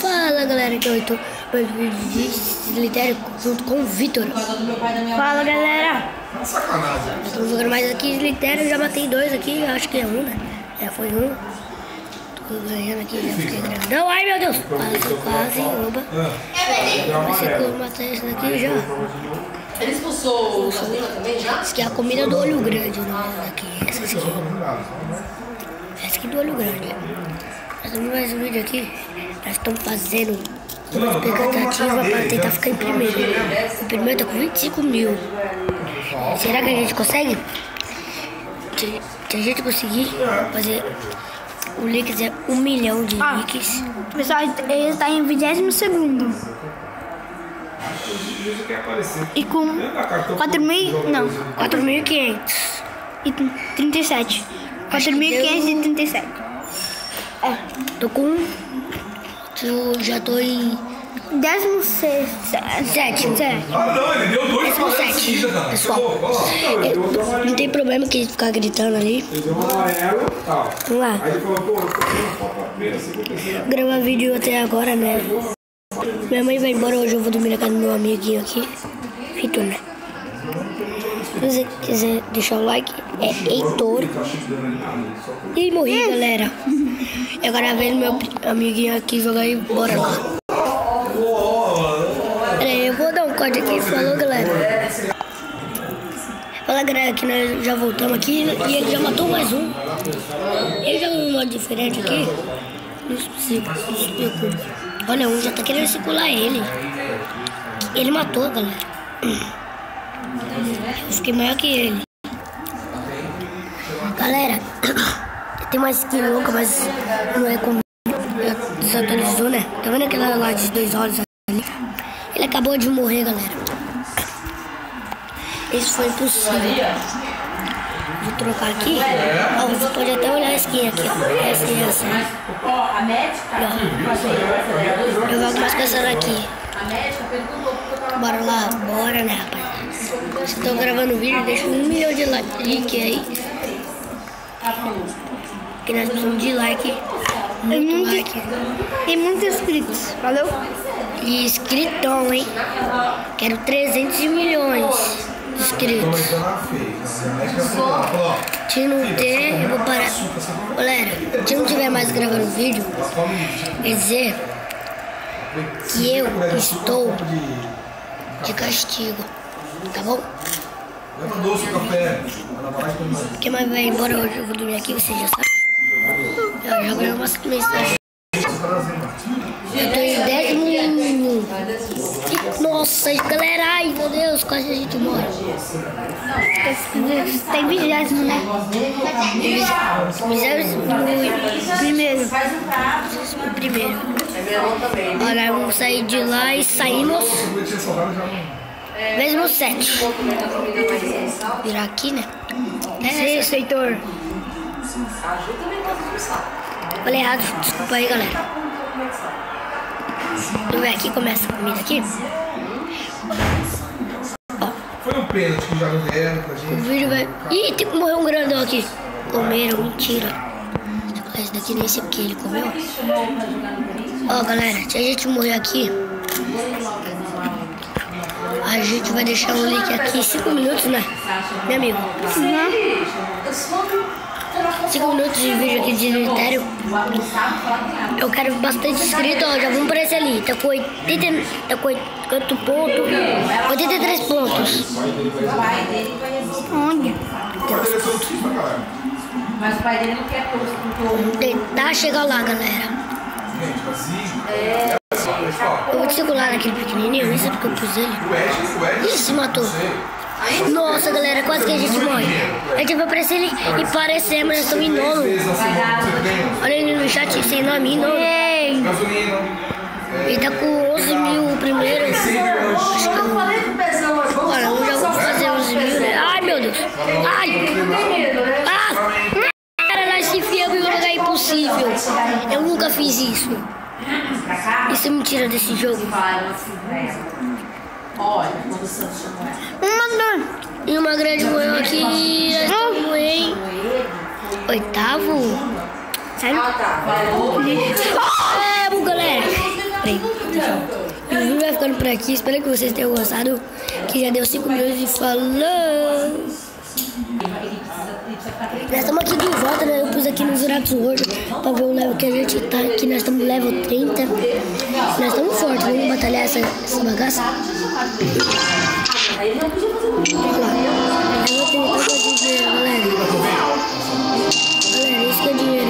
Fala galera, que eu tô mais um vídeo de Slitério junto com o Vitor. Fala galera! Sacanagem. Estamos jogando mais aqui Slitério, já matei dois aqui, acho que é um, né? Já foi um. Tô ganhando aqui, já fiquei grandão. Ai meu Deus! Quase, quase, oba. Ser que eu matar esse daqui já. Ele expulsou o Camila também já? Essa aqui é a comida do olho grande, não é aqui. Essa aqui. Essa aqui do olho grande. Mais um vídeo aqui. Nós estamos fazendo uma expectativa para tentar ficar em primeiro. O primeiro tá com 25 mil. Será que a gente consegue? Se, se a gente conseguir fazer o Leaks é um milhão de Ah. Leaks. Pessoal, ele está em 22 segundo. E com 4 mil. Não, 4.500. e 37. 4.537. É. Tô com. Eu já tô em 16. sétimo. Ah, não, ele deu dois Décimo sete, pessoal. Ó, Eu- não tem problema que ficar gritando ali. Ele deu um amarelo, tá. Vamos lá. Ele. Gravar vídeo até agora, né? Minha mãe vai embora hoje, eu vou dormir na casa do meu amiguinho aqui. Vitor, né? Se você quiser deixar o like, é Heitor. E morri, galera. Eu gravei meu amiguinho aqui jogar e bora lá. Peraí, eu vou dar um corte aqui. Falou, galera. Fala, galera, que nós já voltamos aqui e ele já matou mais um. Ele joga um modo diferente aqui. Não se preocupe. Olha, um já tá querendo circular ele. Ele matou, galera. Eu fiquei maior que ele. Galera, tem uma skin louca, mas não é comigo. Desatualizou, né? Tá vendo aquela lá de dois olhos ali? Ele acabou de morrer, galera. Isso foi impossível. Vou trocar aqui. Ó, você pode até olhar a skin aqui, ó. Essa e essa. A médica. Eu jogo mais com essa daqui. A médica perguntou porque eu tava. Bora lá, bora né, rapaziada. Se estão gravando vídeo, deixa um milhão de like aí. Que nós precisamos de like. Muito muito- like. Tem muitos inscritos. Valeu? E inscritão, hein? Quero 300 milhões de inscritos. Então ó, Se não ter, eu vou parar. Galera, se não tiver mais gravando vídeo, quer dizer que eu estou de castigo. Tá bom? leva doce, café. E mais. Quem mais vai embora hoje? Eu vou dormir aqui, você já sabe. Eu já ganhei umas mensagens. Eu tô em décimo. Nossa, galera, ai meu Deus, quase a gente morre. Tem 20, né? Fizemos Primeiro. o primeiro. Agora vamos sair de lá e saímos. Eu. Mesmo sete. Virar aqui, né? É, Sexto, Heitor. Falei errado, desculpa aí, galera. Vamos ver aqui, começa a comida aqui. Foi um pênalti que já não deram pra O gente. vídeo vai. Ih, tem que morrer um grandão aqui. Comeram, mentira. Esse daqui nem sei o que ele comeu. Ó, galera, se a gente morrer aqui, a gente vai deixar um link aqui 5 minutos, né? Meu amigo. 5 minutos de vídeo aqui de mistério. Eu quero bastante inscrito, ó. Já vamos por esse ali. Tá com 80, tá com 80 pontos. 83 pontos. Onde? Mas o pai dele não quer tentar chegar lá, galera. Eu vou te circular naquele pequenininho, nem sei porque eu pus ele. Ih, se matou. Nossa, galera, quase que a gente morre. A gente vai aparecer ele e parecer, mas nós estamos em nono. Olha ele no chat, sem nome, nono. Ele tá com 11 mil o primeiro. Acho que eu... Olha, eu já vou fazer 11 mil, né? Ai, meu Deus. Ai! Ah! Cara, nós se enfiamos em um lugar impossível. Eu nunca fiz isso. Isso é mentira desse jogo. Olha, quando o santo chamou. E uma grande moeu aqui, estamos em oitavo. Sabe? É, bom, galera. Peraí, o vídeo vai ficando por aqui. Espero que vocês tenham gostado. Que já deu 5 minutos e falou! Nós estamos aqui de volta, né? Eu pus aqui no Zurax World pra ver o level que a gente tá aqui. Nós estamos level 30. Nós estamos fortes, vamos batalhar essa, essa bagaça. Vamos lá. Eu de dinheiro. Galera, isso que é dinheiro,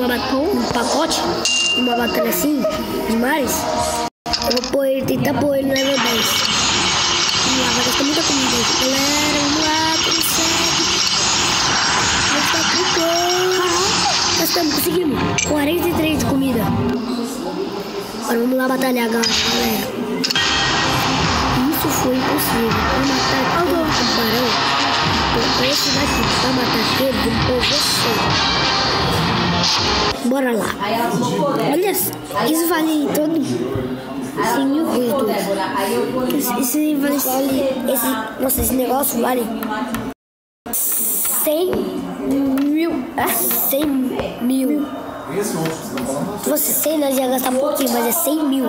uma um pacote, uma batalha assim, de mares. Eu vou pôr ele, tentar pôr ele no level 10. Vamos lá, vai gastar muita comida. Galera, vamos lá, consegue. Nós estamos conseguindo. 43 de comida. Agora vamos lá batalhar, galera. Isso foi impossível. Pra matar todo o tubarão, com esse daqui, pra matar ele, um povo você. Bora lá. Olha, isso vale todo 100 mil Isso, isso vale, esse, nossa, esse negócio vale 100 mil. Ah, 100 mil. Esse Se fosse 100, nós ia gastar um pouquinho, mas é 100 mil.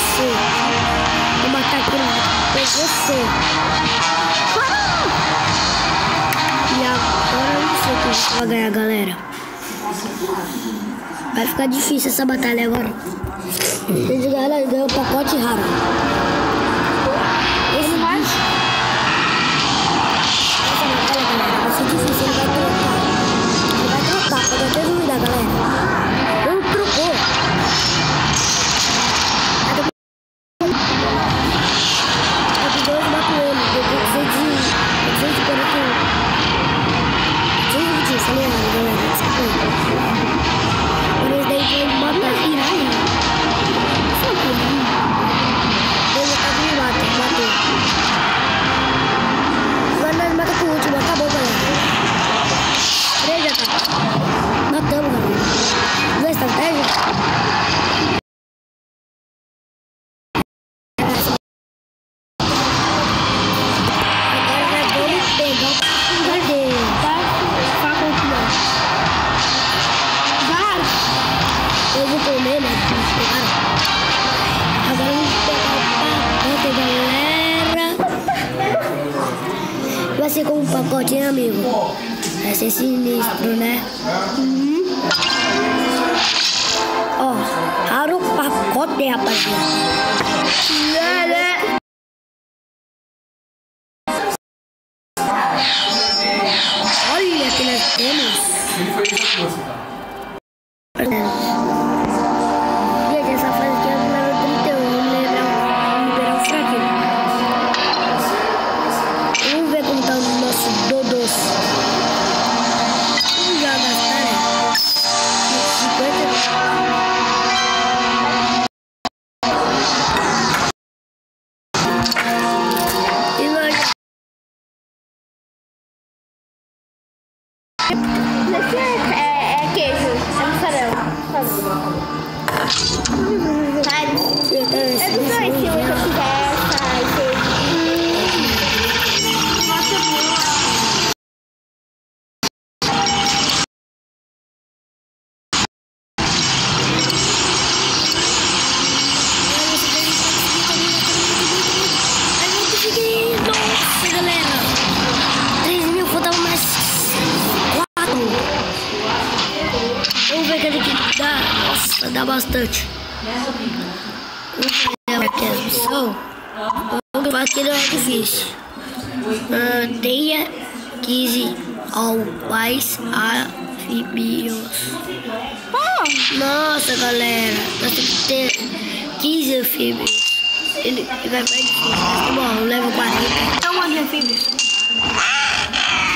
Você. Vou matar no Pegar você. E agora eu não sei quem vai ganhar, galera. Vai ficar difícil essa batalha agora. Esse galera ganhou o pacote raro. Eu vou comer, né? Claro. Agora vamos pegar o pacote, galera. Vai ser como um pacote, hein, amigo? Vai ser sinistro, né? Uhum. Ó, raro pacote, rapaziada. Galera. Né? Olha que nós temos. Ele foi isso que você tá. Dá. Bastante. Vamos ver aqui as missões. Vamos ver que não é difícil. Ah, tenha 15 ou mais anfíbios. Nossa, galera. Nós temos que ter 15 anfíbios. Ele, ele vai mais difícil. Mas tá bom, eu levo 40. É uma anfíbios.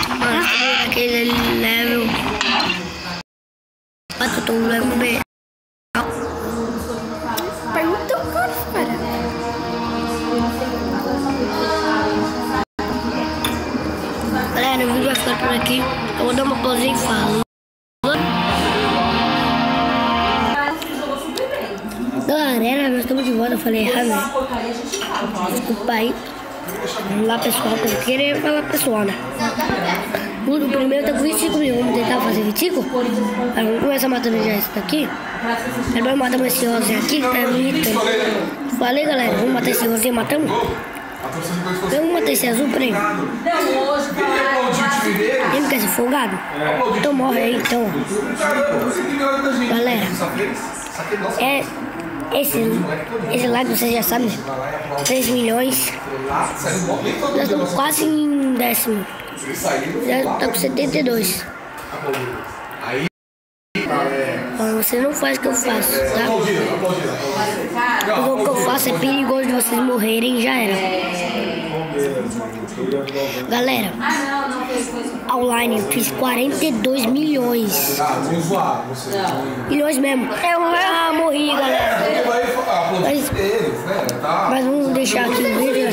Mano, tô naquele level. Quanto eu tô no level B. Galera, o vídeo vai ficar por aqui. Eu vou dar uma pausa e falo. Galera, nós estamos de volta. Eu falei errado, né? Desculpa aí. Vamos lá, pessoal, que eu queria falar pessoal, né? O do primeiro tá com 25 mil. Vamos tentar fazer 25? Aí vamos começar matando já esse daqui. Aí vamos matar esse rosinho aqui que tá irritando. Falei, galera, vamos matar esse rosinho, matamos? Vamos matar esse azul, peraí. Ele aplaudiu o time dele. Ele quer ser folgado? Então morre aí, então. Galera. Saquei nossa. É, esse, esse like vocês já sabem, né? 3 milhões. Nós dia estamos quase em décimo. Já tá com 72. Então, você não faz o que eu faço, tá? Aplaudiram. Porque o que eu faço é perigoso de vocês morrerem já era. Galera, online eu fiz 42 milhões. Ah. Milhões mesmo. Eu ah, morri, galera. Mas- né? Tá. Mas vamos deixar aqui o vídeo